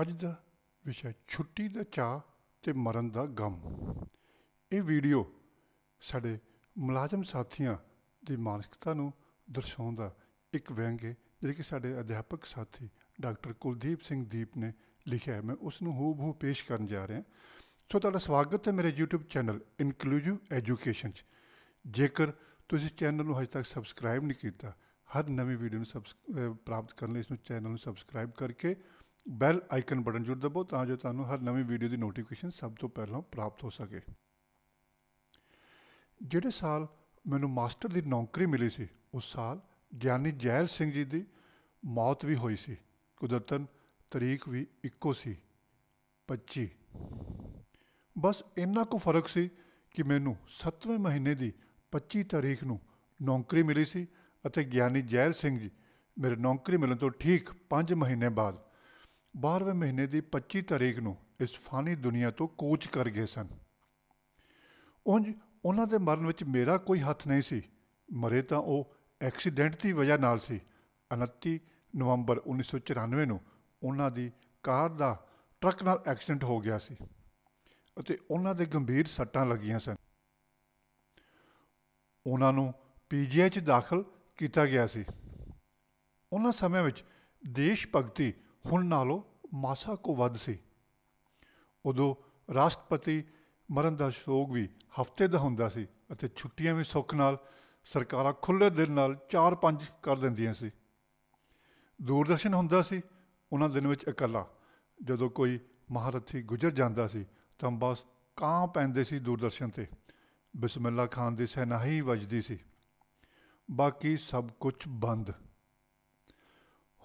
ਅੱਜ ਦਾ ਵਿਸ਼ਾ ਛੁੱਟੀ ਦਾ ਚਾਅ ਤੇ ਮਰਨ ਦਾ ਗਮ। ਇਹ ਵੀਡੀਓ ਸਾਡੇ ਮੁਲਾਜ਼ਮ ਸਾਥੀਆਂ ਦੀ ਮਾਨਸਿਕਤਾ ਨੂੰ ਦਰਸਾਉਂਦਾ ਇੱਕ ਵਿਅੰਗ ਹੈ, ਜਿਹੜੇ ਕਿ ਸਾਡੇ ਅਧਿਆਪਕ ਸਾਥੀ ਡਾਕਟਰ ਕੁਲਦੀਪ ਸਿੰਘ ਦੀਪ ਨੇ ਲਿਖਿਆ ਹੈ। ਮੈਂ ਉਸ ਨੂੰ ਹੂਬਹੂ ਪੇਸ਼ ਕਰਨ ਜਾ ਰਿਹਾ। ਸੋ ਤੁਹਾਡਾ ਸਵਾਗਤ ਹੈ ਮੇਰੇ YouTube ਚੈਨਲ ਇਨਕਲੂਸਿਵ ਐਜੂਕੇਸ਼ਨ 'ਚ। ਜੇਕਰ ਤੁਸੀਂ ਚੈਨਲ ਨੂੰ ਹਜੇ ਤੱਕ ਸਬਸਕ੍ਰਾਈਬ ਨਹੀਂ ਕੀਤਾ, ਹਰ ਨਵੀਂ ਵੀਡੀਓ ਨੂੰ ਸਬਸ ਪ੍ਰਾਪਤ ਕਰਨ ਲਈ ਇਸ ਨੂੰ ਚੈਨਲ ਨੂੰ ਸਬਸਕ੍ਰਾਈਬ ਕਰਕੇ ਬੈਲ ਆਈਕਨ ਬਟਨ ਜ਼ਰੂਰ ਦਬਾਓ ਤਾਂ ਜੋ ਤੁਹਾਨੂੰ ਹਰ ਨਵੀਂ ਵੀਡੀਓ ਦੀ ਨੋਟੀਫਿਕੇਸ਼ਨ ਸਭ ਤੋਂ ਪਹਿਲਾਂ ਪ੍ਰਾਪਤ ਹੋ ਸਕੇ। ਜਿਹੜੇ ਸਾਲ ਮੈਨੂੰ ਮਾਸਟਰ ਦੀ ਨੌਕਰੀ ਮਿਲੀ ਸੀ, ਉਸ ਸਾਲ ਗਿਆਨੀ ਜੈਲ ਸਿੰਘ ਜੀ ਦੀ ਮੌਤ ਵੀ ਹੋਈ ਸੀ। ਕੁਦਰਤਨ ਤਰੀਕ ਵੀ ਇੱਕੋ ਸੀ 25 ਬਸ ਇੰਨਾ ਕੁ ਫ਼ਰਕ ਸੀ ਕਿ ਮੈਨੂੰ 7ਵੇਂ ਮਹੀਨੇ ਦੀ 25 ਤਾਰੀਖ ਨੂੰ ਨੌਕਰੀ ਮਿਲੀ ਸੀ ਅਤੇ ਗਿਆਨੀ ਜੈਲ ਸਿੰਘ ਜੀ ਮੇਰੇ ਨੌਕਰੀ ਮਿਲਣ ਤੋਂ ਠੀਕ 5 ਮਹੀਨੇ ਬਾਅਦ 12ਵੇਂ ਮਹੀਨੇ ਦੀ 25 ਤਾਰੀਖ ਨੂੰ ਇਸ ਫਾਨੀ ਦੁਨੀਆ ਤੋਂ ਕੋਚ ਕਰ ਗਏ ਸਨ। ਉਂਝ ਉਹਨਾਂ ਦੇ ਮਰਨ ਵਿੱਚ ਮੇਰਾ ਕੋਈ ਹੱਥ ਨਹੀਂ ਸੀ। ਮਰੇ ਤਾਂ ਉਹ ਐਕਸੀਡੈਂਟ ਦੀ ਵਜ੍ਹਾ ਨਾਲ ਸੀ। 29 ਨਵੰਬਰ 1994 ਨੂੰ ਉਹਨਾਂ ਦੀ ਕਾਰ ਦਾ ਟਰੱਕ ਨਾਲ ਐਕਸੀਡੈਂਟ ਹੋ ਗਿਆ ਸੀ ਅਤੇ ਉਹਨਾਂ ਦੇ ਗੰਭੀਰ ਸੱਟਾਂ ਲੱਗੀਆਂ ਸਨ। ਉਹਨਾਂ ਨੂੰ ਪੀਜੀਆਈ 'ਚ ਦਾਖਲ ਕੀਤਾ ਗਿਆ ਸੀ। ਉਹਨਾਂ ਸਮੇਂ ਵਿੱਚ ਦੇਸ਼ ਭਗਤੀ ਹੁਣ ਨਾਲੋਂ ਮਾਸਾ ਕੋ ਵੱਧ ਸੀ। ਉਦੋਂ ਰਾਸ਼ਟਰਪਤੀ ਮਰਨ ਦਾ ਸ਼ੋਕ ਵੀ ਹਫ਼ਤੇ ਦਾ ਹੁੰਦਾ ਸੀ ਅਤੇ ਛੁੱਟੀਆਂ ਵੀ ਸੁੱਖ ਨਾਲ ਸਰਕਾਰਾਂ ਖੁੱਲ੍ਹੇ ਦਿਲ ਨਾਲ 4-5 ਕਰ ਦਿੰਦੀਆਂ ਸੀ। ਦੂਰਦਰਸ਼ਨ ਹੁੰਦਾ ਸੀ, ਉਹਨਾਂ ਦਿਨ ਵਿੱਚ ਇਕੱਲਾ। ਜਦੋਂ ਕੋਈ ਮਹਾਰਥੀ ਗੁਜ਼ਰ ਜਾਂਦਾ ਸੀ, ਤਾਂ ਬਸ ਕਾਂ ਪੈਂਦੇ ਸੀ ਦੂਰਦਰਸ਼ਨ ਤੇ। ਬਿਸਮਿਲ੍ਲਾ ਖਾਨ ਦੀ ਸਹਿਨਾਈ ਵੱਜਦੀ ਸੀ। ਬਾਕੀ ਸਭ ਕੁਝ ਬੰਦ।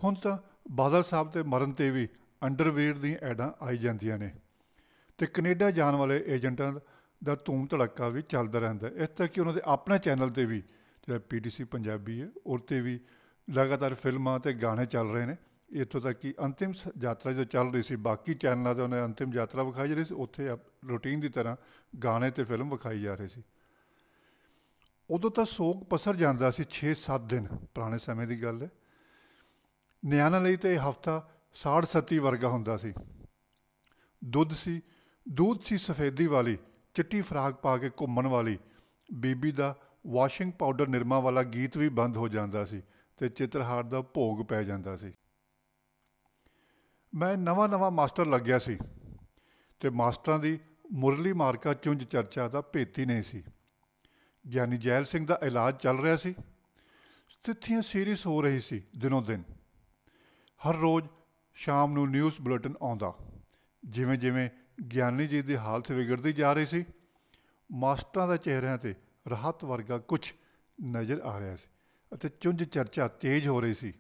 ਹੁਣ ਤਾਂ ਬਾਦਲ ਸਾਹਿਬ ਦੇ ਮਰਨ ਤੇ ਵੀ ਅੰਡਰਵੇਅਰ ਦੀਆਂ ਐਡਾਂ ਆਈ ਜਾਂਦੀਆਂ ਨੇ ਤੇ ਕੈਨੇਡਾ ਜਾਣ ਵਾਲੇ ਏਜੰਟਾਂ ਦਾ ਧੂਮ ਧੜੱਕਾ ਵੀ ਚੱਲਦਾ ਰਹਿੰਦਾ ਹੈ। ਇੱਥੇ ਤੱਕ ਕਿ ਉਹਨਾਂ ਦੇ ਆਪਣੇ ਚੈਨਲ ਤੇ ਵੀ ਜਿਹੜਾ ਪੀਟੀਸੀ ਪੰਜਾਬੀ ਹੈ ਉਹ ਤੇ ਵੀ ਲਗਾਤਾਰ ਫਿਲਮਾਂ ਤੇ ਗਾਣੇ ਚੱਲ ਰਹੇ ਨੇ। ਇੱਥੋਂ ਤੱਕ ਕਿ ਅੰਤਿਮ ਸ- ਯਾਤਰਾ ਜਦੋਂ ਚੱਲ ਰਹੀ ਸੀ, ਬਾਕੀ ਚੈਨਲਾਂ ਤੇ ਉਹਨੇ ਅੰਤਿਮ ਯਾਤਰਾ ਵਿਖਾਈ ਜਾ ਰਹੀ ਸੀ, ਉੱਥੇ ਰੂਟੀਨ ਦੀ ਤਰ੍ਹਾਂ ਗਾਣੇ ਤੇ ਫਿਲਮ ਵਿਖਾਈ ਜਾ ਰਹੀ ਸੀ। ਉਦੋਂ ਤਾਂ ਸੋਗ ਪਸਰ ਜਾਂਦਾ ਸੀ 6-7 ਦਿਨ, ਪੁਰਾਣੇ ਸਮੇਂ ਦੀ ਗੱਲ ਹੈ। ਨਿਆਣਾ ਲਈ ਤੇ ਹਫਤਾ ਸਾੜ ਸੱਤੀ ਵਰਗਾ ਹੁੰਦਾ ਸੀ। ਦੁੱਧ ਸੀ ਦੁੱਧ ਸੀ ਸਫੇਦੀ ਵਾਲੀ, ਚਿੱਟੀ ਫਰਾਕ ਪਾ ਕੇ ਘੁੰਮਣ ਵਾਲੀ। ਬੀਬੀ ਦਾ ਵਾਸ਼ਿੰਗ ਪਾਊਡਰ ਨਿਰਮਾ ਵਾਲਾ ਗੀਤ ਵੀ ਬੰਦ ਹੋ ਜਾਂਦਾ ਸੀ ਤੇ ਚਿੱਤਰਹਾਰ ਦਾ ਭੋਗ ਪੈ ਜਾਂਦਾ ਸੀ। ਮੈਂ ਨਵਾਂ ਨਵਾਂ ਮਾਸਟਰ ਲੱਗਿਆ ਸੀ ਤੇ ਮਾਸਟਰਾਂ ਦੀ ਮੁਰਲੀ ਮਾਰਕਾ ਚੁੰਝ ਚਰਚਾ ਦਾ ਭੇਤੀ ਨਹੀਂ ਸੀ। ਗਿਆਨੀ ਜੈਲ ਸਿੰਘ ਦਾ ਇਲਾਜ ਚੱਲ ਰਿਹਾ ਸੀ। ਸਥਿਤੀਆਂ ਸੀਰੀਅਸ ਹੋ ਰਹੀ ਸੀ ਦਿਨੋਂ ਦਿਨ। ਹਰ ਰੋਜ਼ ਸ਼ਾਮ ਨੂੰ ਨਿਊਜ਼ ਬੁਲੇਟਿਨ ਆਉਂਦਾ। ਜਿਵੇਂ ਜਿਵੇਂ ਗਿਆਨੀ ਜੀ ਦੀ ਹਾਲਤ ਵਿਗੜਦੀ ਜਾ ਰਹੀ ਸੀ, ਮਾਸਟਰਾਂ ਦੇ ਚਿਹਰਿਆਂ ਤੇ ਰਾਹਤ ਵਰਗਾ ਕੁਝ ਨਜ਼ਰ ਆ ਰਿਹਾ ਸੀ ਅਤੇ ਚੁੰਝ ਚਰਚਾ ਤੇਜ਼ ਹੋ ਰਹੀ ਸੀ।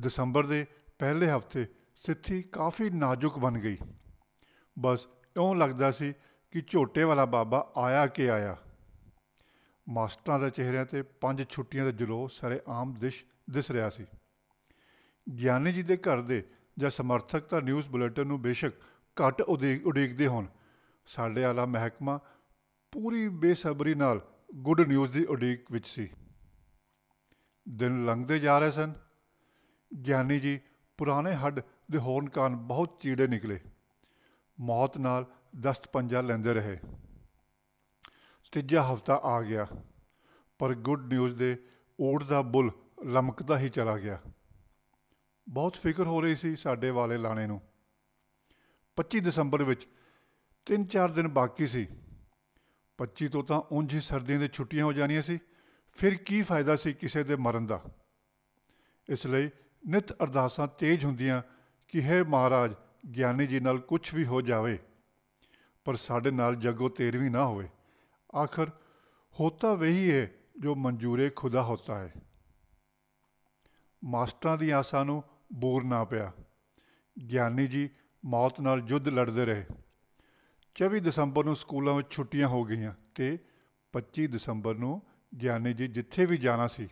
ਦਸੰਬਰ ਦੇ ਪਹਿਲੇ ਹਫ਼ਤੇ ਸਥਿਤੀ ਕਾਫੀ ਨਾਜ਼ੁਕ ਬਣ ਗਈ। ਬਸ ਇਉਂ ਲੱਗਦਾ ਸੀ ਕਿ ਝੋਟੇ ਵਾਲਾ ਬਾਬਾ ਆਇਆ ਕਿ ਆਇਆ। ਮਾਸਟਰਾਂ ਦੇ ਚਿਹਰਿਆਂ ਤੇ ਪੰਜ ਛੁੱਟੀਆਂ ਦਾ ਜਲੋ ਸਾਰੇ ਆਮ ਦਿਸ਼ ਦਿਸ ਰਿਹਾ ਸੀ। ਗਿਆਨੀ ਜੀ ਦੇ ਘਰ ਦੇ ਜਾਂ ਸਮਰਥਕ ਤਾਂ ਨਿਊਜ਼ ਬੁਲੇਟਿਨ ਨੂੰ ਬੇਸ਼ੱਕ ਘੱਟ ਉਡੀਕ ਉਡੀਕਦੇ ਹੋਣ। ਸਾਡੇ ਆਲਾ ਮਹਿਕਮਾ ਪੂਰੀ ਬੇਸਬਰੀ ਨਾਲ ਗੁੱਡ ਨਿਊਜ਼ ਦੀ ਉਡੀਕ ਵਿੱਚ ਸੀ। ਦਿਨ ਲੰਘਦੇ ਜਾ ਰਹੇ ਸਨ। ਗਿਆਨੀ ਜੀ ਪੁਰਾਣੇ ਹੱਡ ਦੇ ਹੋਣ ਕਾਰਨ ਬਹੁਤ ਚੀੜੇ ਨਿਕਲੇ। ਮੌਤ ਨਾਲ ਦਸਤ ਪੰਜਾ ਲੈਂਦੇ ਰਹੇ। ਤੀਜਾ ਹਫਤਾ ਆ ਗਿਆ, ਪਰ ਗੁੱਡ ਨਿਊਜ਼ ਦੇ ਓਟ ਦਾ ਬੁੱਲ ਲਮਕਦਾ ਹੀ ਚਲਾ ਗਿਆ। ਬਹੁਤ ਫਿਕਰ ਹੋ ਰਹੀ ਸੀ ਸਾਡੇ ਵਾਲੇ ਲਾਣੇ ਨੂੰ। 25 ਦਸੰਬਰ ਵਿੱਚ 3-4 ਦਿਨ ਬਾਕੀ ਸੀ। 25 ਤੋਂ ਤਾਂ ਉਂਝ ਹੀ ਸਰਦੀਆਂ ਦੀਆਂ ਛੁੱਟੀਆਂ ਹੋ ਜਾਣੀਆਂ ਸੀ। ਫਿਰ ਕੀ ਫਾਇਦਾ ਸੀ ਕਿਸੇ ਦੇ ਮਰਨ ਦਾ? ਇਸ ਲਈ ਨਿਤ ਅਰਦਾਸਾਂ ਤੇਜ਼ ਹੁੰਦੀਆਂ ਕਿ ਹੈ ਮਹਾਰਾਜ, ਗਿਆਨੀ ਜੀ ਨਾਲ ਕੁਝ ਵੀ ਹੋ ਜਾਵੇ, ਪਰ ਸਾਡੇ ਨਾਲ ਜੱਗੋ ਤੇਰ ਵੀ ਨਾ ਹੋਵੇ। ਆਖਰ ਹੋਤਾ ਵਹੀ ਹੈ ਜੋ ਮਨਜ਼ੂਰੇ ਖੁਦਾ ਹੋਤਾ ਹੈ ਮਾਸਟਰਾਂ ਦੀ ਆਸਾਂ ਨੂੰ ਬੋਰ ਨਾ ਪਿਆ। ਗਿਆਨੀ ਜੀ ਮੌਤ ਨਾਲ ਯੁੱਧ ਲੜਦੇ ਰਹੇ। 24 ਦਸੰਬਰ ਨੂੰ ਸਕੂਲਾਂ ਵਿੱਚ ਛੁੱਟੀਆਂ ਹੋ ਗਈਆਂ ਤੇ 25 ਦਸੰਬਰ ਨੂੰ ਗਿਆਨੀ ਜੀ ਜਿੱਥੇ ਵੀ ਜਾਣਾ ਸੀ,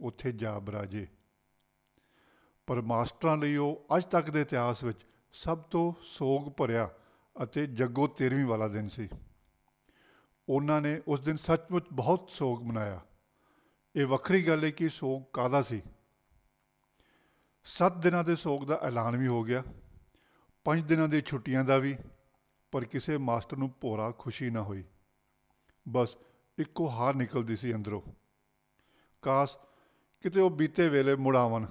ਉੱਥੇ ਜਾ ਬਰਾਜੇ। ਪਰ ਮਾਸਟਰਾਂ ਲਈ ਉਹ ਅੱਜ ਤੱਕ ਦੇ ਇਤਿਹਾਸ ਵਿੱਚ ਸਭ ਤੋਂ ਸੋਗ ਭਰਿਆ ਅਤੇ ਜੱਗੋ ਤੇਰਵੀਂ ਵਾਲਾ ਦਿਨ ਸੀ। ਉਹਨਾਂ ਨੇ ਉਸ ਦਿਨ ਸੱਚਮੁੱਚ ਬਹੁਤ ਸੋਗ ਮਨਾਇਆ। ਇਹ ਵੱਖਰੀ ਗੱਲ ਹੈ ਕਿ ਸੋਗ ਕਾਦਾ ਸੀ? 7 ਦਿਨਾਂ ਦੇ ਸੋਗ ਦਾ ਐਲਾਨ ਵੀ ਹੋ ਗਿਆ, ਪੰਜ ਦਿਨਾਂ ਦੀ ਛੁੱਟੀਆਂ ਦਾ ਵੀ, ਪਰ ਕਿਸੇ ਮਾਸਟਰ ਨੂੰ ਭੋਰਾ ਖੁਸ਼ੀ ਨਾ ਹੋਈ। ਬਸ ਇੱਕੋ ਹਾਰ ਨਿਕਲਦੀ ਸੀ ਅੰਦਰੋਂ। ਕਾਸ ਕਿਤੇ ਉਹ ਬੀਤੇ ਵੇਲੇ ਮੁੜਾਵਣ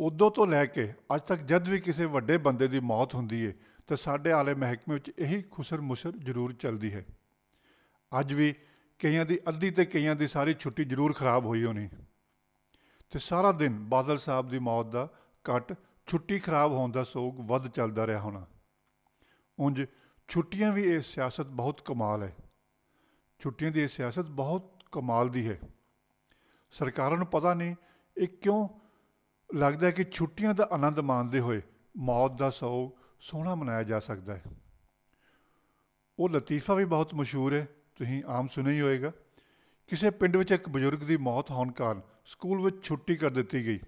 ਉਦੋਂ ਤੋਂ ਲੈ ਕੇ ਅੱਜ ਤੱਕ ਜਦ ਵੀ ਕਿਸੇ ਵੱਡੇ ਬੰਦੇ ਦੀ ਮੌਤ ਹੁੰਦੀ ਏ, ਤਾਂ ਸਾਡੇ ਆਲੇ ਮਹਿਕਮੇ ਵਿੱਚ ਇਹੀ ਖੁਸਰ ਮੁਸਰ ਜ਼ਰੂਰ ਚੱਲਦੀ ਹੈ। ਅੱਜ ਵੀ ਕਈਆਂ ਦੀ ਅੱਧੀ ਤੇ ਕਈਆਂ ਦੀ ਸਾਰੀ ਛੁੱਟੀ ਜ਼ਰੂਰ ਖਰਾਬ ਹੋਈ ਹੋਣੀ। ਤੇ ਸਾਰਾ ਦਿਨ ਬਾਦਲ ਸਾਹਿਬ ਦੀ ਮੌਤ ਦਾ ਕੱਟ ਛੁੱਟੀ ਖਰਾਬ ਹੋਣ ਦਾ ਸੋਗ ਵੱਧ ਚੱਲਦਾ ਰਿਹਾ ਹੋਣਾ। ਉਂਝ ਛੁੱਟੀਆਂ ਵੀ ਇਹ ਸਿਆਸਤ ਬਹੁਤ ਕਮਾਲ ਹੈ। ਛੁੱਟੀਆਂ ਦੀ ਇਹ ਸਿਆਸਤ ਬਹੁਤ ਕਮਾਲ ਦੀ ਹੈ। ਸਰਕਾਰਾਂ ਨੂੰ ਪਤਾ ਨਹੀਂ ਇਹ ਕਿਉਂ ਲੱਗਦਾ ਹੈ ਕਿ ਛੁੱਟੀਆਂ ਦਾ ਆਨੰਦ ਮਾਣਦੇ ਹੋਏ ਮੌਤ ਦਾ ਸੋਗ ਸੋਹਣਾ ਮਨਾਇਆ ਜਾ ਸਕਦਾ ਹੈ। ਉਹ ਲਤੀਫਾ ਵੀ ਬਹੁਤ ਮਸ਼ਹੂਰ ਹੈ। ਤੁਸੀਂ ਆਮ ਸੁਣਿਆ ਹੀ ਹੋਵੇਗਾ ਕਿਸੇ ਪਿੰਡ ਵਿੱਚ ਇੱਕ ਬਜ਼ੁਰਗ ਦੀ ਮੌਤ ਹੋਣ ਕਾਰਨ ਸਕੂਲ ਵਿੱਚ ਛੁੱਟੀ ਕਰ ਦਿੱਤੀ ਗਈ।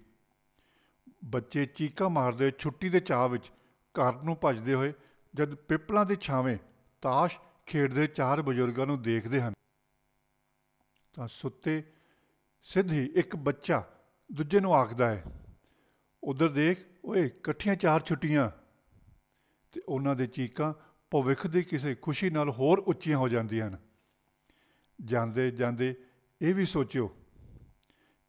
ਬੱਚੇ ਚੀਕਾਂ ਮਾਰਦੇ ਛੁੱਟੀ ਦੇ ਚਾਹ ਵਿੱਚ ਘਰ ਨੂੰ ਭੱਜਦੇ ਹੋਏ ਜਦ ਪਿੱਪਲਾਂ ਦੇ ਛਾਵੇਂ ਤਾਸ਼ ਖੇਡਦੇ ਚਾਰ ਬਜ਼ੁਰਗਾਂ ਨੂੰ ਦੇਖਦੇ ਹਨ। ਤਾਂ ਸੁੱਤੇ ਸਿੱਧੀ ਇੱਕ ਬੱਚਾ ਦੂਜੇ ਨੂੰ ਆਖਦਾ ਹੈ, ਉਧਰ ਦੇਖ, ਓਏ, ਇਕੱਠੀਆਂ ਚਾਰ ਛੁੱਟੀਆਂ। ਤੇ ਉਹਨਾਂ ਦੇ ਚੀਕਾਂ ਭਵਿੱਖ ਦੀ ਕਿਸੇ ਖੁਸ਼ੀ ਨਾਲ ਹੋਰ ਉੱਚੀਆਂ ਹੋ ਜਾਂਦੀਆਂ ਹਨ। ਜਾਂਦੇ ਜਾਂਦੇ ਇਹ ਵੀ ਸੋਚਿਓ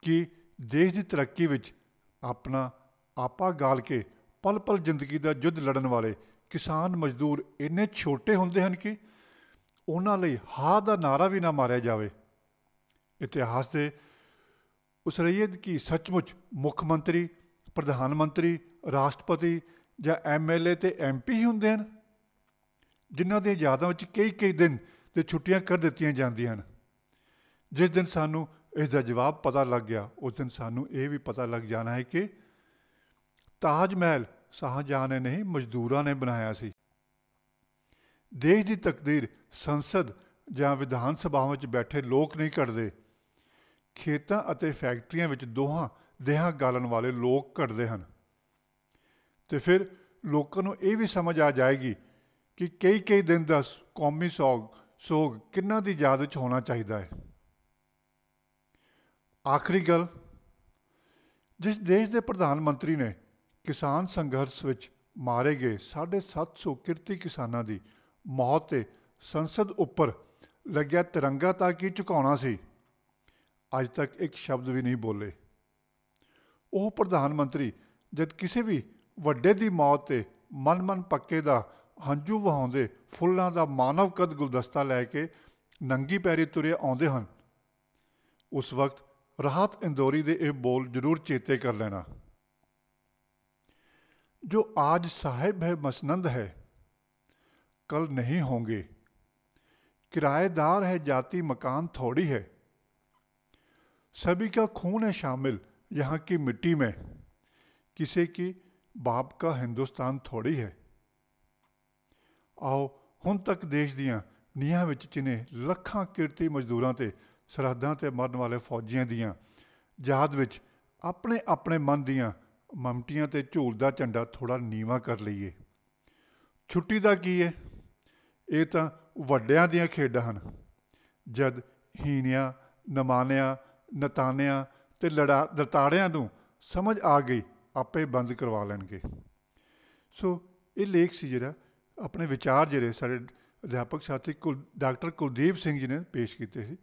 ਕਿ ਦੇਸ਼ ਦੀ ਤਰੱਕੀ ਵਿੱਚ ਆਪਣਾ ਆਪਾ ਗਾਲ ਕੇ ਪਲ ਪਲ ਜ਼ਿੰਦਗੀ ਦਾ ਯੁੱਧ ਲੜਨ ਵਾਲੇ ਕਿਸਾਨ ਮਜ਼ਦੂਰ ਇੰਨੇ ਛੋਟੇ ਹੁੰਦੇ ਹਨ ਕਿ ਉਹਨਾਂ ਲਈ ਹਾ ਦਾ ਨਾਰਾ ਵੀ ਨਾ ਮਾਰਿਆ ਜਾਵੇ। ਇਤਿਹਾਸ ਦੇ ਉਸ ਰਈਅਤ ਕੀ ਸੱਚਮੁੱਚ ਮੁੱਖ ਮੰਤਰੀ, ਪ੍ਰਧਾਨ ਮੰਤਰੀ, ਰਾਸ਼ਟਰਪਤੀ ਜਾਂ ਐਮਐਲਏ ਤੇ ਐਮਪੀ ਹੀ ਹੁੰਦੇ ਹਨ। ਜਿਨ੍ਹਾਂ ਦੇ ਯਾਦਾਂ ਵਿੱਚ ਕਈ ਕਈ ਦਿਨ ਤੇ ਛੁੱਟੀਆਂ ਕਰ ਦਿੱਤੀਆਂ ਜਾਂਦੀਆਂ ਹਨ। ਜਿਸ ਦਿਨ ਸਾਨੂੰ ਇਸ ਦਾ ਜਵਾਬ ਪਤਾ ਲੱਗ ਗਿਆ, ਉਸ ਦਿਨ ਸਾਨੂੰ ਇਹ ਵੀ ਪਤਾ ਲੱਗ ਜਾਣਾ ਹੈ ਕਿ ਤਾਜ ਮਹਿਲ ਸ਼ਾਹਜਹਾਂ ਨੇ ਨਹੀਂ, ਮਜ਼ਦੂਰਾਂ ਨੇ ਬਣਾਇਆ ਸੀ। ਦੇਸ਼ ਦੀ ਤਕਦੀਰ ਸੰਸਦ ਜਾਂ ਵਿਧਾਨ ਸਭਾਵਾਂ ਵਿੱਚ ਬੈਠੇ ਲੋਕ ਨਹੀਂ ਘੜਦੇ ਖੇਤਾਂ ਅਤੇ ਫੈਕਟਰੀਆਂ ਵਿੱਚ ਦੋਹਾਂ ਦੇਹਾਂ ਗਾਲਣ ਵਾਲੇ ਲੋਕ ਘੜਦੇ ਹਨ। ਤੇ ਫਿਰ ਲੋਕਾਂ ਨੂੰ ਇਹ ਵੀ ਸਮਝ ਆ ਜਾਏਗੀ ਕਿ ਕਈ ਕਈ ਦਿਨ ਦਾ ਕੌਮੀ ਸੌਗ ਸੋਗ ਕਿੰਨਾ ਦੀ ਯਾਦ ਵਿੱਚ ਹੋਣਾ ਚਾਹੀਦਾ ਹੈ? ਆਖਰੀ ਗੱਲ, ਜਿਸ ਦੇਸ਼ ਦੇ ਪ੍ਰਧਾਨ ਮੰਤਰੀ ਨੇ ਕਿਸਾਨ ਸੰਘਰਸ਼ ਵਿੱਚ ਮਾਰੇ ਗਏ 750 ਕਿਰਤੀ ਕਿਸਾਨਾਂ ਦੀ ਮੌਤ ਤੇ ਸੰਸਦ ਉੱਪਰ ਲੱਗਿਆ ਤਿਰੰਗਾ ਤਾਂ ਕੀ ਝੁਕਾਉਣਾ ਸੀ? ਅੱਜ ਤੱਕ ਇੱਕ ਸ਼ਬਦ ਵੀ ਨਹੀਂ ਬੋਲੇ। ਉਹ ਪ੍ਰਧਾਨ ਮੰਤਰੀ ਜਦ ਕਿਸੇ ਵੀ ਵੱਡੇ ਦੀ ਮੌਤ ਤੇ ਮਨ ਮਨ ਪੱਕੇ ਦਾ ਹੰਝੂ ਵਹਾਉਂਦੇ ਫੁੱਲਾਂ ਦਾ ਮਾਨਵ ਕਦ ਗੁਲਦਸਤਾ ਲੈ ਕੇ ਨੰਗੀ ਪੈਰੀ ਤੁਰੇ ਆਉਂਦੇ ਹਨ ਉਸ ਵਕਤ ਰਾਹਤ ਇੰਦੋਰੀ ਦੇ ਇਹ ਬੋਲ ਜ਼ਰੂਰ ਚੇਤੇ ਕਰ ਲੈਣਾ जो आज साहिब है मसनंद है कल नहीं होंगे किराएदार है जाति मकान थोड़ी है सभी का खून है शामिल यहाँ की मिट्टी में किसी की बाप का हिंदुस्तान थोड़ी है ਆਓ, ਹੁਣ ਤੱਕ ਦੇਸ਼ ਦੀਆਂ ਨੀਹਾਂ ਵਿੱਚ ਚਿਨੇ ਲੱਖਾਂ ਕਿਰਤੀ ਮਜ਼ਦੂਰਾਂ ਤੇ ਸਰਹੱਦਾਂ ਤੇ ਮਰਨ ਵਾਲੇ ਫੌਜੀਆਂ ਦੀਆਂ ਯਾਦ ਵਿੱਚ ਆਪਣੇ ਆਪਣੇ ਮਨ ਦੀਆਂ ਮਮਟੀਆਂ ਤੇ ਝੂਲਦਾ ਝੰਡਾ ਥੋੜਾ ਨੀਵਾ ਕਰ ਲਈਏ। ਛੁੱਟੀ ਦਾ ਕੀ ਹੈ ਇਹ ਤਾਂ ਵੱਡਿਆਂ ਦੀਆਂ ਖੇਡਾਂ ਹਨ। ਜਦ ਹੀਨਿਆਂ ਨਮਾਨਿਆਂ, ਨਤਾਨਿਆਂ ਤੇ ਲੜਾ ਦਤਾੜਿਆਂ ਨੂੰ ਸਮਝ ਆ ਗਈ, ਆਪੇ ਬੰਦ ਕਰਵਾ ਲੈਣਗੇ। ਸੋ ਇਹ ਲੇਖ ਸੀ ਜਿਹੜਾ ਆਪਣੇ ਵਿਚਾਰ ਜਿਹੜੇ ਸਾਡੇ ਅਧਿਆਪਕ ਸਾਥੀ ਕੁਲ, ਡਾਕਟਰ ਕੁਲਦੀਪ ਸਿੰਘ ਜੀ ਨੇ ਪੇਸ਼ ਕੀਤੇ ਸੀ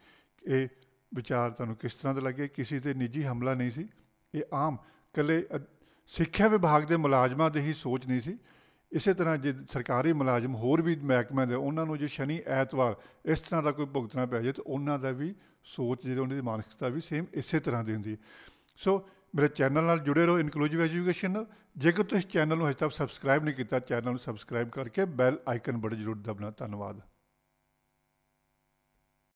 ਇਹ ਵਿਚਾਰ ਤੁਹਾਨੂੰ ਕਿਸ ਤਰ੍ਹਾਂ ਦਾ ਲੱਗੇ? ਕਿਸੇ ਤੇ ਨਿੱਜੀ ਹਮਲਾ ਨਹੀਂ ਸੀ। ਇਹ ਆਮ ਕੱਲੇ ਸਿੱਖਿਆ ਵਿਭਾਗ ਦੇ ਮੁਲਾਜ਼ਮਾਂ ਦੀ ਹੀ ਸੋਚ ਨਹੀਂ ਸੀ। ਇਸੇ ਤਰ੍ਹਾਂ ਜੇ ਸਰਕਾਰੀ ਮੁਲਾਜ਼ਮ ਹੋਰ ਵੀ ਮਹਿਕਮਿਆਂ ਦੇ, ਉਹਨਾਂ ਨੂੰ ਜੇ ਸ਼ਨੀ ਐਤਵਾਰ ਇਸ ਤਰ੍ਹਾਂ ਦਾ ਕੋਈ ਭੁਗਤਣਾ ਪੈ ਜਾਏ, ਤਾਂ ਉਹਨਾਂ ਦਾ ਵੀ ਸੋਚ ਜਿਹੜੀ ਉਹਨਾਂ ਦੀ ਮਾਨਸਿਕਤਾ ਵੀ ਸੇਮ ਇਸੇ ਤਰ੍ਹਾਂ ਦੀ ਹੁੰਦੀ ਹੈ। ਸੋ ਮੇਰੇ ਚੈਨਲ ਨਾਲ ਜੁੜੇ ਰਹੋ ਇਨਕਲੂਸਿਵ ਐਜੂਕੇਸ਼ਨ ਨਾਲ। ਜੇਕਰ ਤੁਸੀਂ ਚੈਨਲ ਨੂੰ ਹਜੇ ਤੱਕ ਸਬਸਕ੍ਰਾਈਬ ਨਹੀਂ ਕੀਤਾ, ਚੈਨਲ ਨੂੰ ਸਬਸਕ੍ਰਾਈਬ ਕਰਕੇ ਬੈਲ ਆਈਕਨ ਬੜੇ ਜ਼ਰੂਰ ਦਬਣਾ ਧੰਨਵਾਦ।